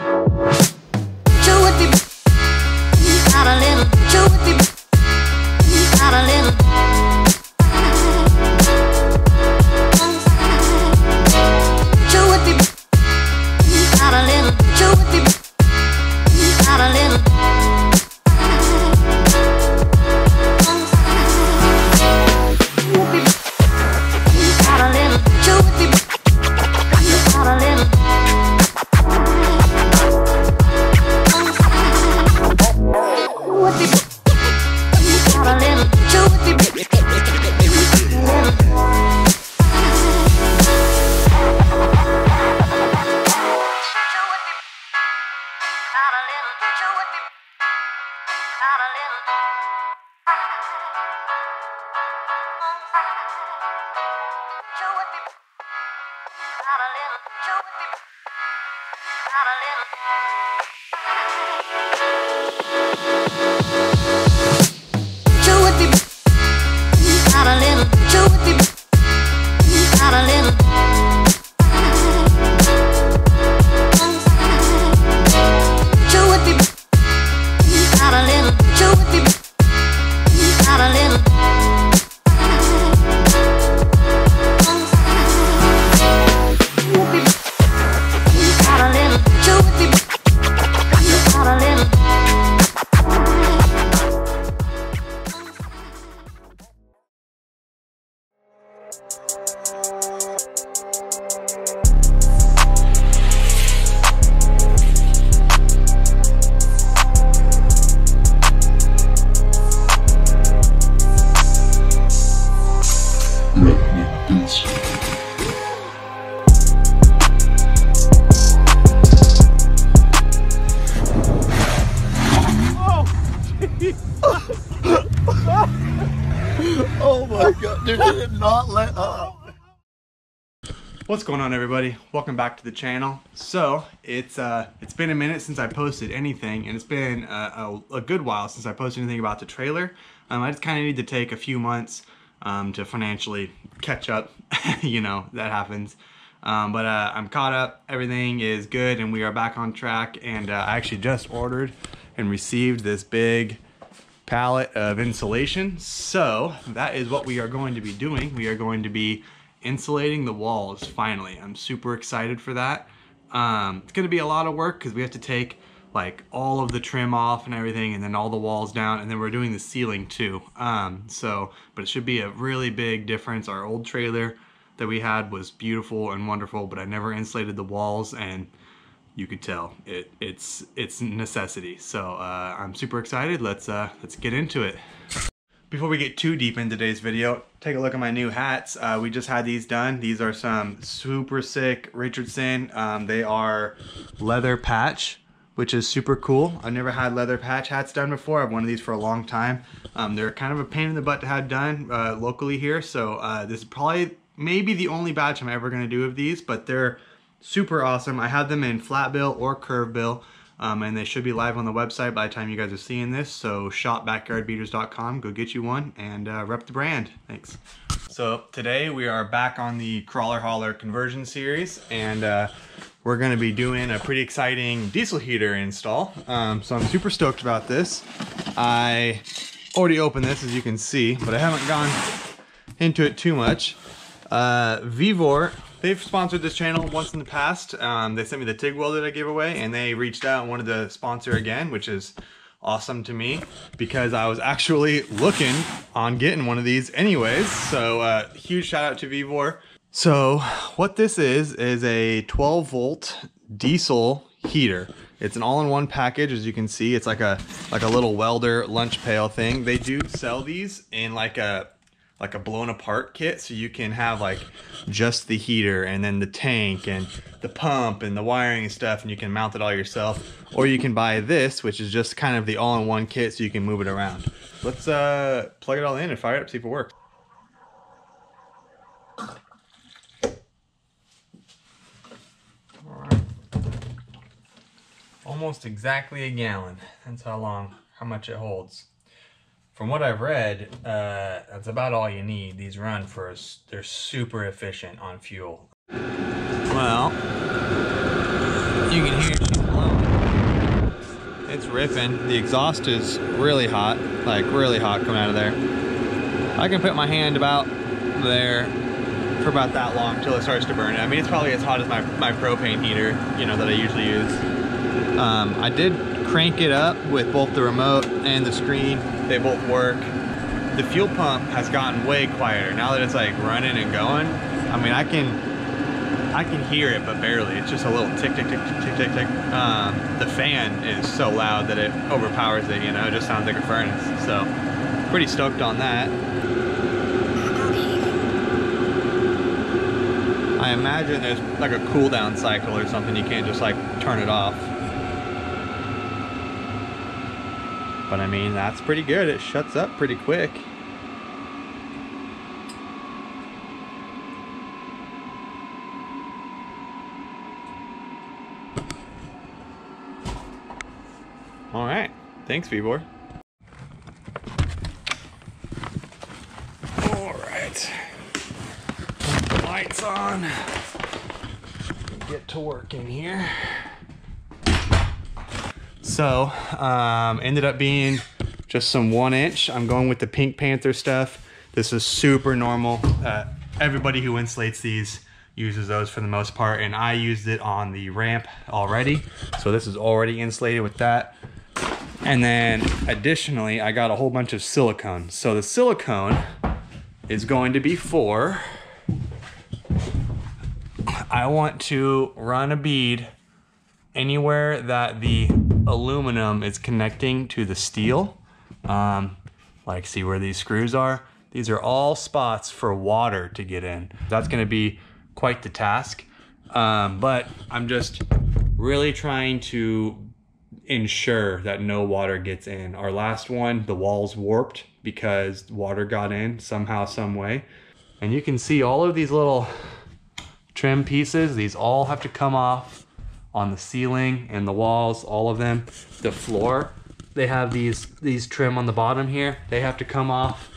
Chew Got a little. What's going on everybody? Welcome back to the channel. So, it's uh it's been a minute since I posted anything and it's been uh, a, a good while since I posted anything about the trailer. Um, I just kind of need to take a few months um, to financially catch up. you know, that happens. Um, but uh, I'm caught up, everything is good and we are back on track and uh, I actually just ordered and received this big pallet of insulation. So that is what we are going to be doing. We are going to be insulating the walls finally. I'm super excited for that. Um, it's to be a lot of work because we have to take like all of the trim off and everything and then all the walls down and then we're doing the ceiling too. Um, so, but it should be a really big difference. Our old trailer that we had was beautiful and wonderful, but I never insulated the walls and you could tell it it's it's necessity. So uh, I'm super excited. Let's uh, let's get into it. Before we get too deep in today's video, take a look at my new hats. Uh, we just had these done. These are some super sick Richardson. Um, they are leather patch, which is super cool. I've never had leather patch hats done before. I've wanted these for a long time. Um, they're kind of a pain in the butt to have done uh, locally here. So uh, this is probably maybe the only batch I'm ever gonna do of these, but they're super awesome. I have them in flat bill or curve bill. Um, and they should be live on the website by the time you guys are seeing this. So shopbackyardbeaters.com, go get you one and uh, rep the brand. Thanks. So today we are back on the Crawler Hauler conversion series and uh, we're gonna be doing a pretty exciting diesel heater install. Um, so I'm super stoked about this. I already opened this as you can see, but I haven't gone into it too much. Uh, Vevor, they've sponsored this channel once in the past. Um, they sent me the TIG weld that I gave away and they reached out and wanted to sponsor again, which is awesome to me because I was actually looking on getting one of these anyways. So uh, huge shout out to Vevor. So what this is, is a 12 volt diesel heater. It's an all-in-one package, as you can see. It's like a like a little welder lunch pail thing. They do sell these in like a like a blown apart kit so you can have like just the heater and then the tank and the pump and the wiring and stuff and you can mount it all yourself. Or you can buy this which is just kind of the all-in-one kit so you can move it around. Let's uh plug it all in and fire it up see if it works. Almost exactly a gallon. That's how long how much it holds from what I've read, uh, that's about all you need. These run for, they're super efficient on fuel. Well, you can hear blowing. ripping. The exhaust is really hot, like really hot coming out of there. I can put my hand about there for about that long until it starts to burn. I mean, it's probably as hot as my, my propane heater, you know, that I usually use. Um, I did crank it up with both the remote and the screen. They both work. The fuel pump has gotten way quieter now that it's like running and going. I mean, I can I can hear it, but barely. It's just a little tick, tick, tick, tick, tick, tick. Um, the fan is so loud that it overpowers it. You know, it just sounds like a furnace. So, pretty stoked on that. I imagine there's like a cool down cycle or something. You can't just like turn it off. But I mean, that's pretty good. It shuts up pretty quick. All right. Thanks, Vevor. All right. Lights on. Get to work in here. So, um, ended up being just some one inch. I'm going with the Pink Panther stuff. This is super normal. Uh, everybody who insulates these uses those for the most part, and I used it on the ramp already. So this is already insulated with that. And then additionally, I got a whole bunch of silicone. So the silicone is going to be for, I want to run a bead anywhere that the aluminum is connecting to the steel. Um, like see where these screws are? These are all spots for water to get in. That's gonna be quite the task. Um, but I'm just really trying to ensure that no water gets in. Our last one, the walls warped because water got in somehow, some way. And you can see all of these little trim pieces, these all have to come off on the ceiling and the walls, all of them. The floor, they have these, these trim on the bottom here. They have to come off.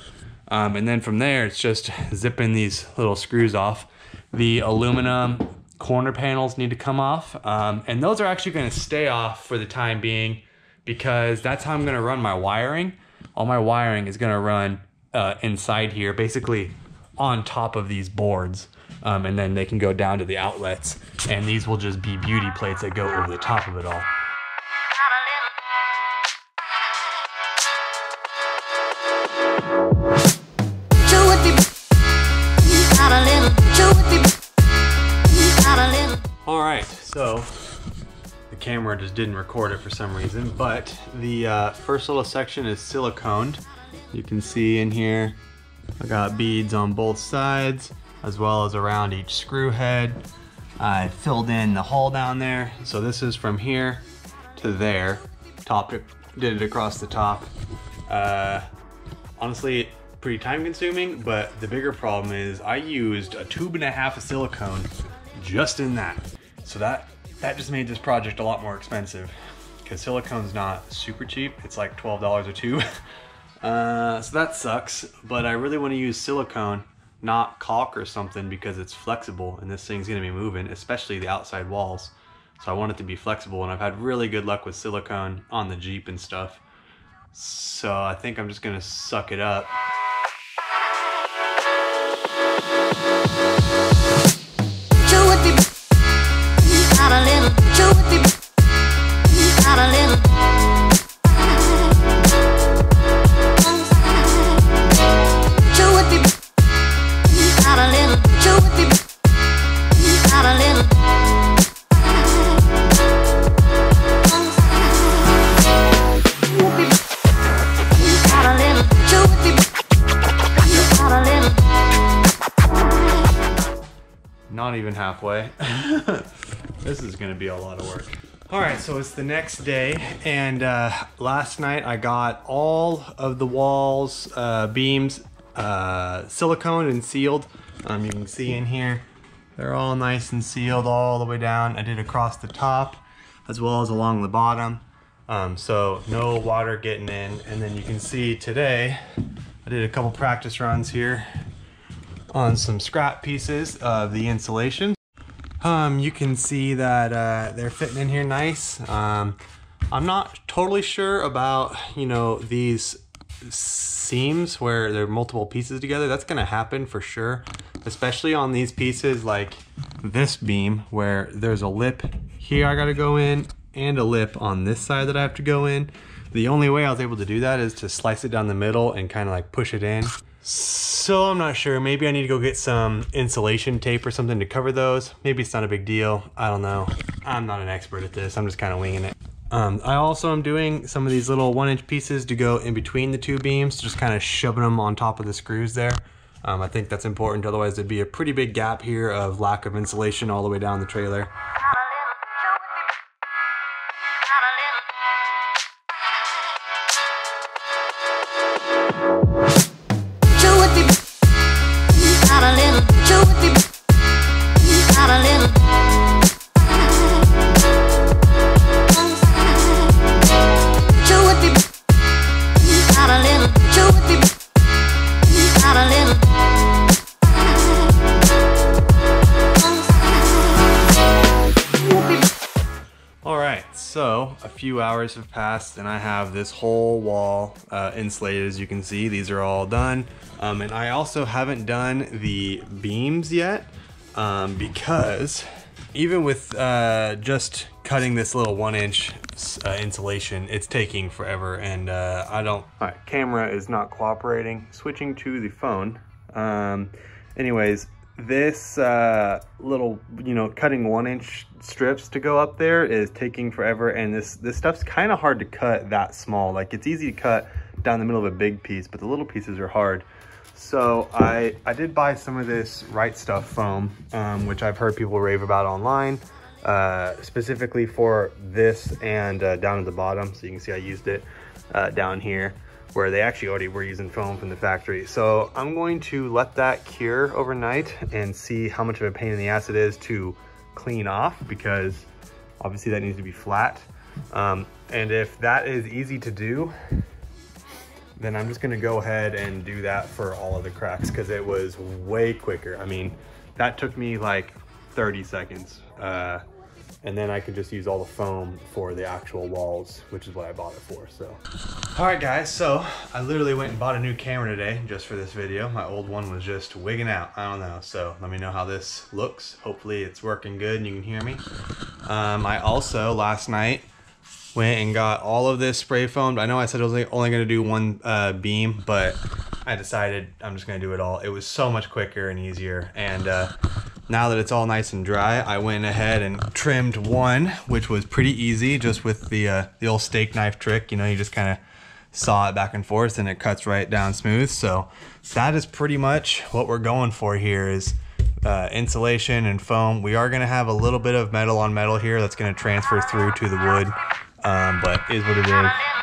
Um, and then from there, it's just zipping these little screws off. The aluminum corner panels need to come off. Um, and those are actually gonna stay off for the time being because that's how I'm gonna run my wiring. All my wiring is gonna run uh, inside here, basically on top of these boards. Um, and then they can go down to the outlets. And these will just be beauty plates that go over the top of it all. Got a little Chew with me. Got a little chew with me. Got a little All right, so the camera just didn't record it for some reason, but the uh, first little section is siliconed. You can see in here, I got beads on both sides, as well as around each screw head. I filled in the hole down there, so this is from here to there. Top it, did it across the top. Uh, honestly, pretty time consuming, but the bigger problem is I used a tube and a half of silicone just in that. So that that just made this project a lot more expensive because silicone's not super cheap. It's like $12 a tube. Uh, so that sucks, but I really want to use silicone, not caulk or something because it's flexible and this thing's gonna be moving, especially the outside walls. So I want it to be flexible and I've had really good luck with silicone on the Jeep and stuff. So I think I'm just gonna suck it up. Got a little. Got a little halfway. this is gonna be a lot of work. All right, so it's the next day, and uh, last night I got all of the walls, uh, beams, uh, silicone and sealed. Um, you can see in here, they're all nice and sealed all the way down. I did across the top as well as along the bottom. Um, so no water getting in. And then you can see today, I did a couple practice runs here on some scrap pieces of the insulation. Um, you can see that uh, they're fitting in here nice. Um, I'm not totally sure about, you know, these seams where there are multiple pieces together. That's gonna happen for sure, especially on these pieces like this beam where there's a lip here I gotta go in and a lip on this side that I have to go in. The only way I was able to do that is to slice it down the middle and kind of like push it in. So I'm not sure. Maybe I need to go get some insulation tape or something to cover those. Maybe it's not a big deal. I don't know. I'm not an expert at this. I'm just kind of winging it. Um, I also am doing some of these little one inch pieces to go in between the two beams, just kind of shoving them on top of the screws there. Um, I think that's important. Otherwise there'd be a pretty big gap here of lack of insulation all the way down the trailer. All right, so a few hours have passed and I have this whole wall uh, insulated as you can see. These are all done. Um, and I also haven't done the beams yet um, because even with uh, just cutting this little one inch uh, insulation, it's taking forever and uh, I don't, all right, camera is not cooperating. Switching to the phone. Um, anyways, this uh, little, you know, cutting one inch strips to go up there is taking forever. And this, this stuff's kind of hard to cut that small. Like it's easy to cut down the middle of a big piece, but the little pieces are hard. So I, I did buy some of this Right Stuff foam, um, which I've heard people rave about online, uh, specifically for this and uh, down at the bottom. So you can see I used it uh, down here where they actually already were using foam from the factory. So I'm going to let that cure overnight and see how much of a pain in the ass it is to clean off because obviously that needs to be flat. Um, and if that is easy to do, then I'm just gonna go ahead and do that for all of the cracks because it was way quicker. I mean, that took me like 30 seconds. Uh, and then I can just use all the foam for the actual walls, which is what I bought it for, so. All right, guys, so I literally went and bought a new camera today just for this video. My old one was just wigging out, I don't know, so let me know how this looks. Hopefully it's working good and you can hear me. Um, I also, last night, went and got all of this spray foamed. I know I said I was only gonna do one uh, beam, but I decided I'm just gonna do it all. It was so much quicker and easier, and uh, now that it's all nice and dry, I went ahead and trimmed one, which was pretty easy, just with the uh, the old steak knife trick. You know, you just kind of saw it back and forth, and it cuts right down smooth. So that is pretty much what we're going for here is uh, insulation and foam. We are going to have a little bit of metal on metal here that's going to transfer through to the wood, um, but is what it is.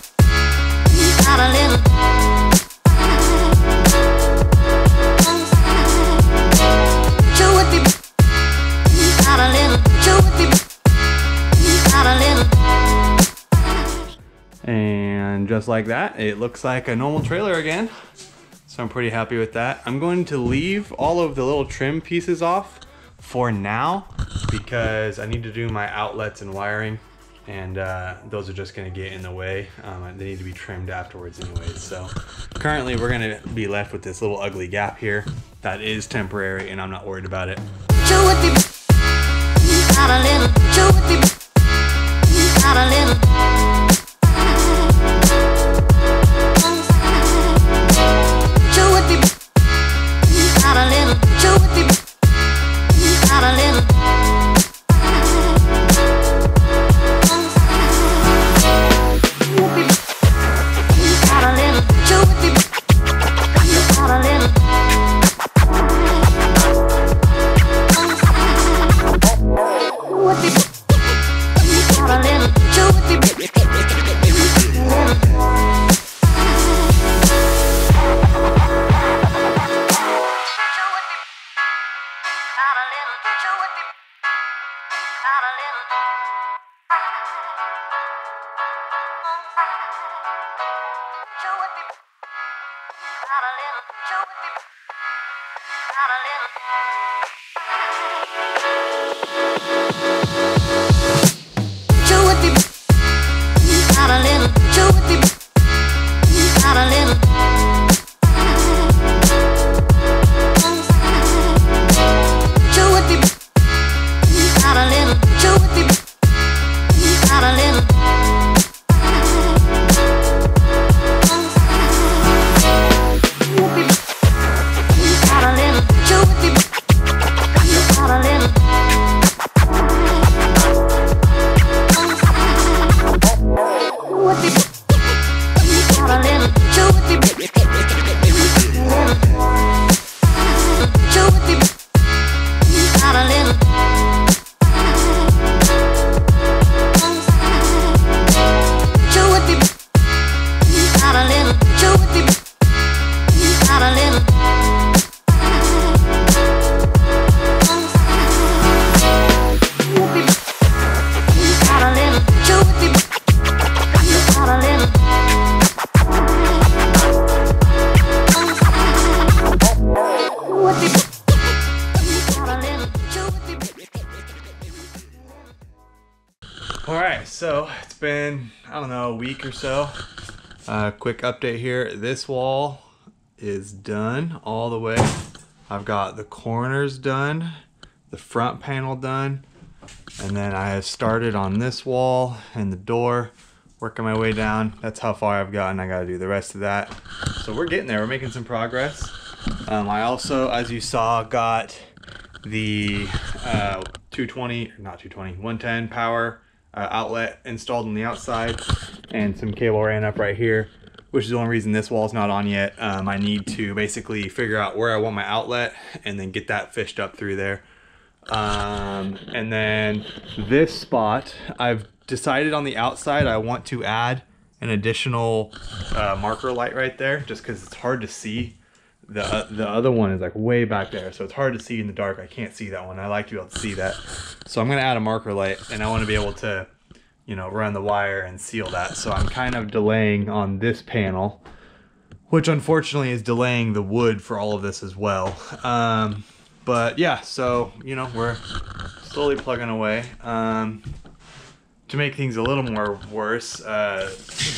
just like that, it looks like a normal trailer again. So I'm pretty happy with that. I'm going to leave all of the little trim pieces off for now because I need to do my outlets and wiring and uh, those are just going to get in the way. Um, they need to be trimmed afterwards, anyways. So currently, we're going to be left with this little ugly gap here that is temporary, and I'm not worried about it. Don't know a week or so. Uh, quick update here. This wall is done all the way. I've got the corners done, the front panel done, and then I have started on this wall and the door, working my way down. That's how far I've gotten. I got to do the rest of that. So we're getting there. We're making some progress. Um, I also, as you saw, got the uh, 220, not 220, 110 power uh, outlet installed on the outside, and some cable ran up right here, which is the only reason this wall's not on yet. Um, I need to basically figure out where I want my outlet and then get that fished up through there. Um, and then this spot, I've decided on the outside I want to add an additional uh, marker light right there, just because it's hard to see. The, uh, the other one is like way back there, so it's hard to see in the dark. I can't see that one. I like to be able to see that. So I'm gonna add a marker light, and I want to be able to, you know, run the wire and seal that. So I'm kind of delaying on this panel, which unfortunately is delaying the wood for all of this as well. Um, but yeah, so you know we're slowly plugging away. Um, to make things a little more worse, uh,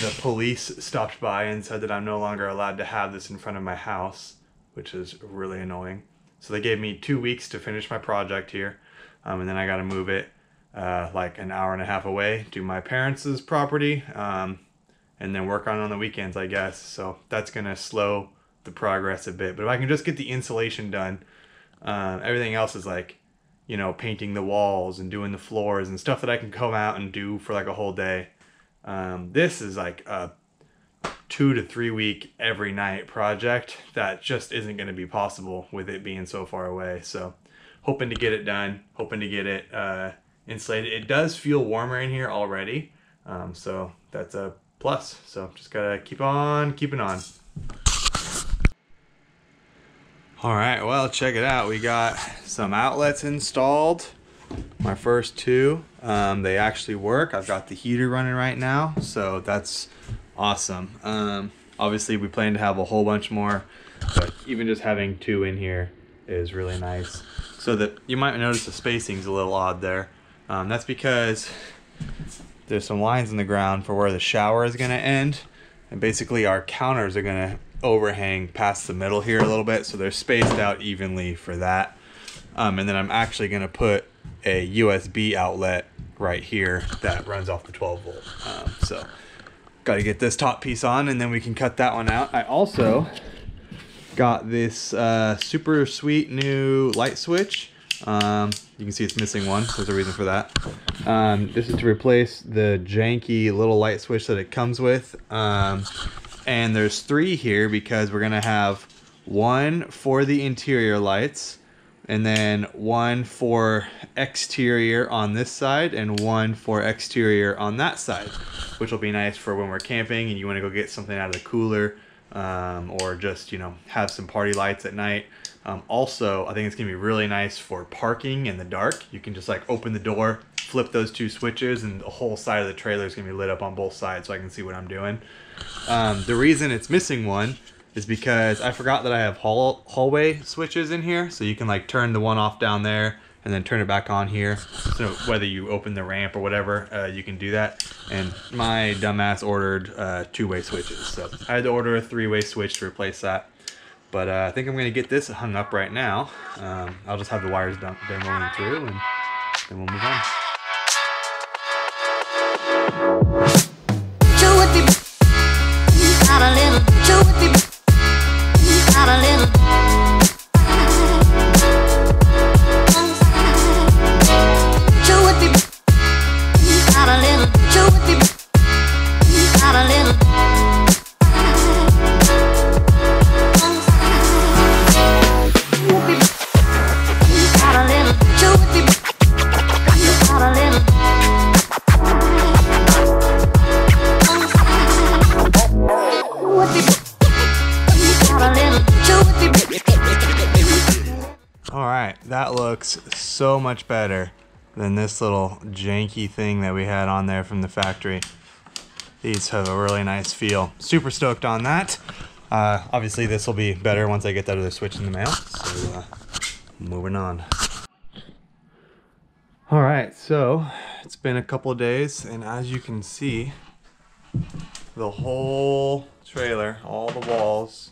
the police stopped by and said that I'm no longer allowed to have this in front of my house, which is really annoying. So they gave me two weeks to finish my project here, um, and then I got to move it uh, like an hour and a half away to my parents' property, um, and then work on it on the weekends, I guess. So that's gonna slow the progress a bit. But if I can just get the insulation done, uh, everything else is like you know, painting the walls and doing the floors and stuff that I can come out and do for like a whole day. Um, this is like a two to three week every night project that just isn't going to be possible with it being so far away. So, hoping to get it done, hoping to get it uh, insulated. It does feel warmer in here already, um, so that's a plus. So, just gotta keep on keeping on. All right, well, check it out. We got some outlets installed. My first two, um, they actually work. I've got the heater running right now, so that's awesome. Um, obviously, we plan to have a whole bunch more, but even just having two in here is really nice. So that you might notice the spacing's a little odd there. Um, that's because there's some lines in the ground for where the shower is gonna end. And basically our counters are gonna overhang past the middle here a little bit. So they're spaced out evenly for that. Um, and then I'm actually gonna put a USB outlet right here that runs off the 12 volt. Um, so got to get this top piece on and then we can cut that one out. I also got this uh, super sweet new light switch. Um, you can see it's missing one. There's a reason for that. Um, this is to replace the janky little light switch that it comes with. Um, and there's three here because we're gonna have one for the interior lights and then one for exterior on this side and one for exterior on that side which will be nice for when we're camping and you want to go get something out of the cooler um, or just you know have some party lights at night. Um, also i think it's going to be really nice for parking in the dark. You can just like open the door flip those two switches and the whole side of the trailer is going to be lit up on both sides so i can see what i'm doing. Um, the reason it's missing one is because I forgot that I have hall hallway switches in here. So you can like turn the one off down there and then turn it back on here. So whether you open the ramp or whatever, uh, you can do that. And my dumbass ordered uh, two-way switches. So I had to order a three-way switch to replace that. But uh, I think I'm to get this hung up right now. Um, I'll just have the wires done, rolling through and then we'll move on. Much better than this little janky thing that we had on there from the factory. These have a really nice feel. Super stoked on that. Uh, obviously, this will be better once I get that other switch in the mail. So, uh, moving on. All right, so it's been a couple days, and as you can see, the whole trailer, all the walls,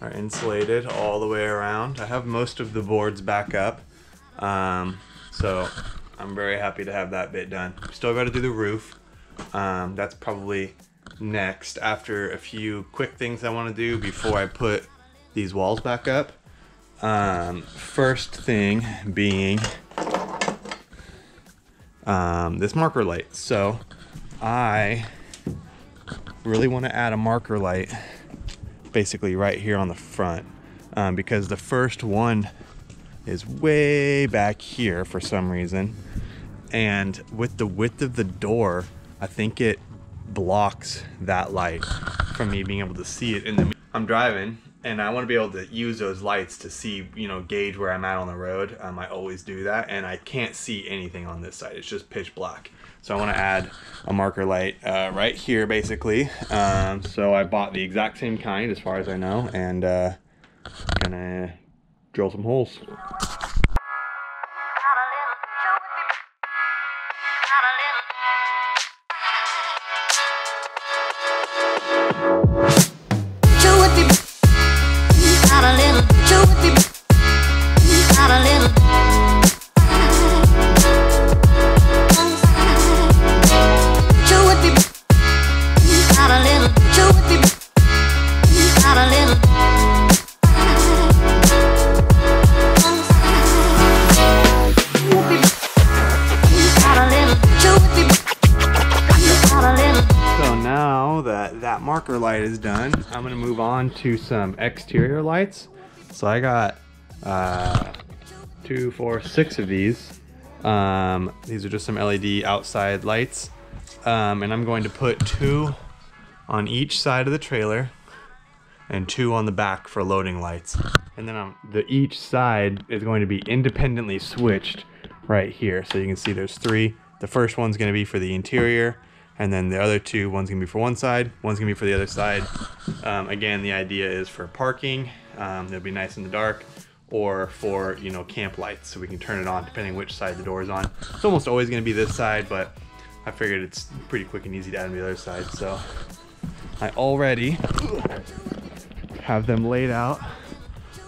are insulated all the way around. I have most of the boards back up, um, so I'm very happy to have that bit done. Still got to do the roof. Um, that's probably next after a few quick things I want to do before I put these walls back up. Um, first thing being um, this marker light. So I really want to add a marker light basically right here on the front um, because the first one is way back here for some reason. And with the width of the door i think it blocks that light from me being able to see it in the i'm driving and i want to be able to use those lights to see you know gauge where i'm at on the road. Um, i always do that and i can't see anything on this side. It's just pitch black. So I want to add a marker light uh, right here, basically. Um, so I bought the exact same kind, as far as I know, and uh, gonna drill some holes. To some exterior lights. So I got uh, two, four, six of these. Um, these are just some LED outside lights. Um, and I'm going to put two on each side of the trailer and two on the back for loading lights. And then on the each side is going to be independently switched right here. So you can see there's three. The first one's going to be for the interior, and then the other two, one's to be for one side, one's to be for the other side. Um, again, the idea is for parking. Um, it'll be nice in the dark, or for you know camp lights, so we can turn it on depending which side the door is on. It's almost always to be this side, but I figured it's pretty quick and easy to add on the other side. So I already have them laid out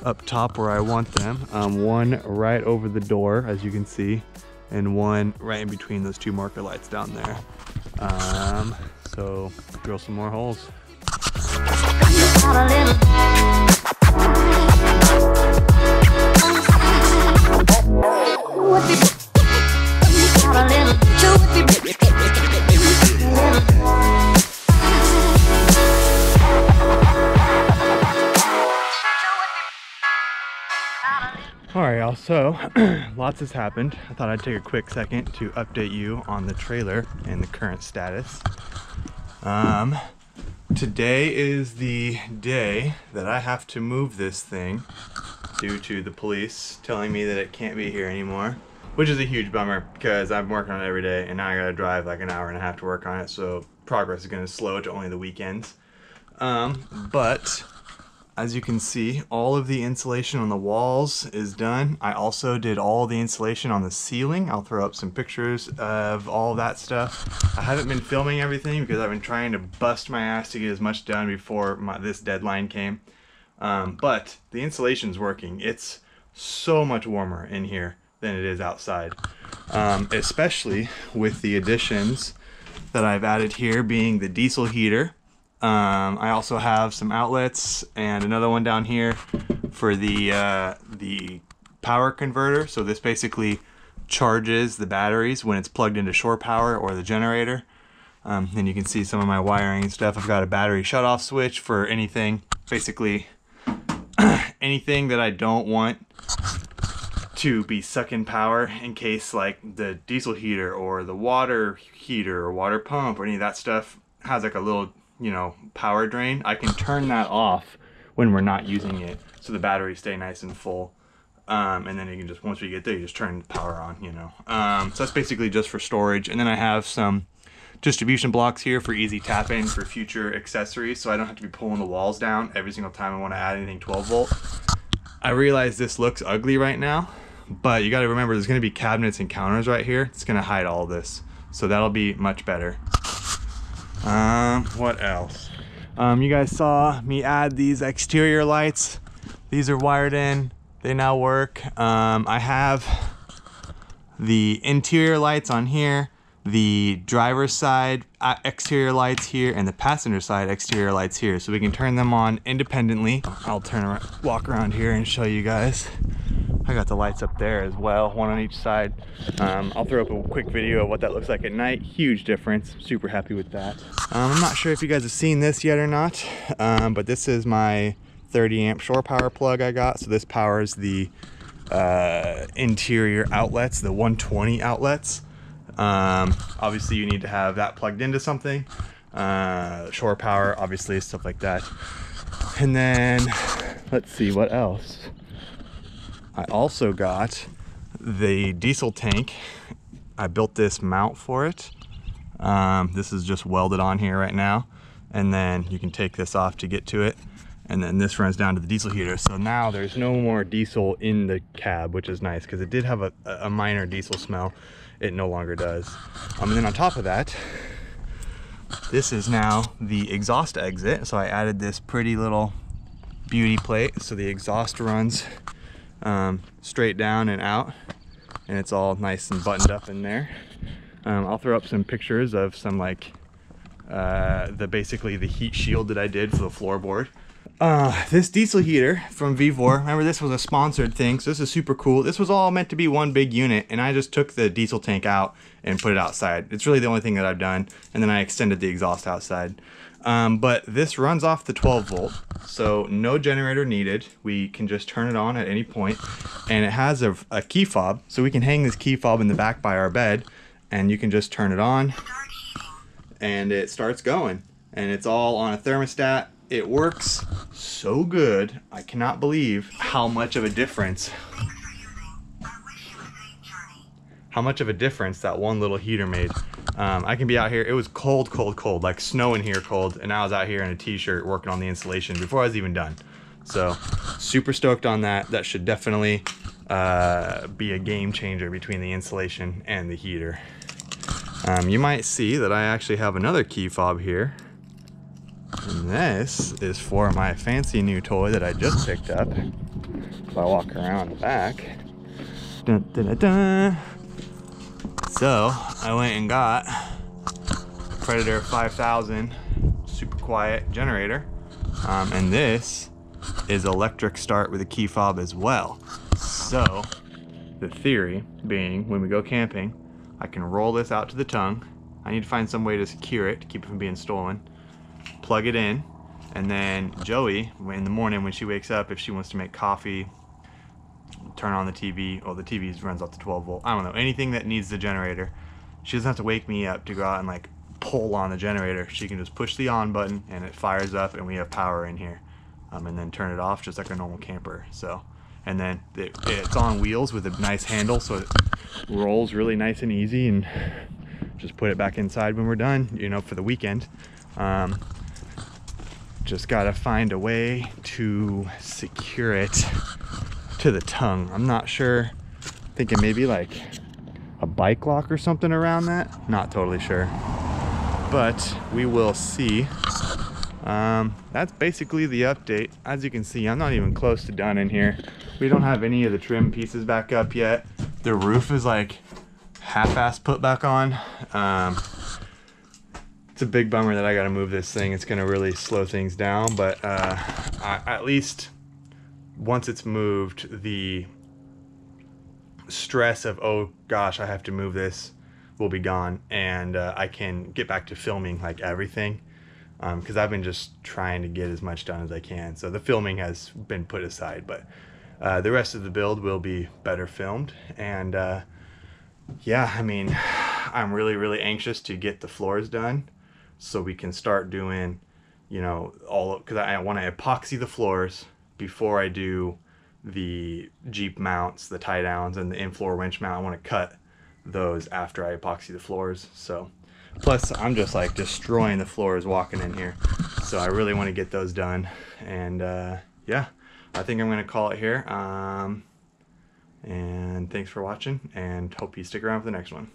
up top where I want them. Um, one right over the door, as you can see, and one right in between those two marker lights down there. Um, so drill some more holes. So, lots has happened. I thought I'd take a quick second to update you on the trailer and the current status. Um, today is the day that I have to move this thing due to the police telling me that it can't be here anymore, which is a huge bummer because I'm working on it every day and now I gotta drive like an hour and a half to work on it. So progress is gonna slow to only the weekends. Um, but as you can see, all of the insulation on the walls is done. I also did all the insulation on the ceiling. I'll throw up some pictures of all that stuff. I haven't been filming everything because I've been trying to bust my ass to get as much done before my, this deadline came. Um, but the insulation's working. It's so much warmer in here than it is outside. Um, especially with the additions that I've added here being the diesel heater. Um, I also have some outlets and another one down here for the uh, the power converter. So this basically charges the batteries when it's plugged into shore power or the generator. Um, and you can see some of my wiring and stuff. I've got a battery shut-off switch for anything, basically anything that I don't want to be sucking power in case like the diesel heater or the water heater or water pump or any of that stuff has like a little you know power drain i can turn that off when we're not using it so the batteries stay nice and full um, and then you can just once we get there you just turn the power on you know um, so that's basically just for storage and then i have some distribution blocks here for easy tapping for future accessories so i don't have to be pulling the walls down every single time i want to add anything 12 volt I realize this looks ugly right now, but you got to remember there's going to be cabinets and counters right here. It's going to hide all this. So that'll be much better. Um, what else? Um, you guys saw me add these exterior lights. These are wired in. They now work. Um, I have the interior lights on here, the driver's side uh, exterior lights here, and the passenger side exterior lights here. So we can turn them on independently. I'll turn around, walk around here and show you guys. I got the lights up there as well, one on each side. Um, I'll throw up a quick video of what that looks like at night. Huge difference, super happy with that. Um, I'm not sure if you guys have seen this yet or not, um, but this is my 30 amp shore power plug I got. So this powers the uh, interior outlets, the 120 outlets. Um, obviously you need to have that plugged into something. Uh, shore power, obviously, stuff like that. And then, let's see, what else? I also got the diesel tank. I built this mount for it. Um, this is just welded on here right now. And then you can take this off to get to it. And then this runs down to the diesel heater. So now there's no more diesel in the cab, which is nice because it did have a, a minor diesel smell. It no longer does. Um, and then on top of that, this is now the exhaust exit. So I added this pretty little beauty plate. So the exhaust runs um, straight down and out and it's all nice and buttoned up in there. Um, I'll throw up some pictures of some like uh, the basically the heat shield that I did for the floorboard. Uh, this diesel heater from Vevor, remember this was a sponsored thing, so this is super cool. This was all meant to be one big unit, and I just took the diesel tank out and put it outside. It's really the only thing that I've done, and then I extended the exhaust outside. Um, but this runs off the 12 volt, so no generator needed. We can just turn it on at any point, and it has a, a key fob, so we can hang this key fob in the back by our bed, and you can just turn it on, and it starts going. And it's all on a thermostat. It works so good. I cannot believe how much of a difference how much of a difference that one little heater made. Um, I can be out here, it was cold, cold, cold, like snow in here cold, and I was out here in a t-shirt working on the installation before I was even done. So super stoked on that. That should definitely uh, be a game changer between the insulation and the heater. Um, you might see that I actually have another key fob here. And this is for my fancy new toy that I just picked up. If I walk around the back. Dun, dun, dun. So I went and got Predator 5000 super quiet generator. Um, and this is electric start with a key fob as well. So the theory being when we go camping, I can roll this out to the tongue. I need to find some way to secure it to keep it from being stolen. Plug it in, and then Joey, in the morning when she wakes up, if she wants to make coffee, turn on the TV. Well, the TV runs off the 12 volt. I don't know anything that needs the generator. She doesn't have to wake me up to go out and like pull on the generator. She can just push the on button and it fires up, and we have power in here. Um, and then turn it off just like a normal camper. So, and then it, it's on wheels with a nice handle, so it rolls really nice and easy. And just put it back inside when we're done, you know, for the weekend. Um, just gotta find a way to secure it to the tongue. I'm not sure. Thinking maybe like a bike lock or something around that. Not totally sure. But we will see. Um, that's basically the update. As you can see, I'm not even close to done in here. We don't have any of the trim pieces back up yet. The roof is like half-ass put back on. Um, it's a big bummer that I got to move this thing. It's to really slow things down, but uh, I, at least once it's moved, the stress of, oh gosh, I have to move this will be gone and uh, I can get back to filming like everything because um, I've been just trying to get as much done as I can. So the filming has been put aside, but uh, the rest of the build will be better filmed. And uh, yeah, I mean, I'm really, really anxious to get the floors done so we can start doing, you know, all because I, I want to epoxy the floors before I do the Jeep mounts, the tie downs, and the in-floor winch mount. I want to cut those after I epoxy the floors. So, plus I'm just like destroying the floors walking in here. So I really want to get those done. And uh, yeah, I think I'm going to call it here. Um, and thanks for watching and hope you stick around for the next one.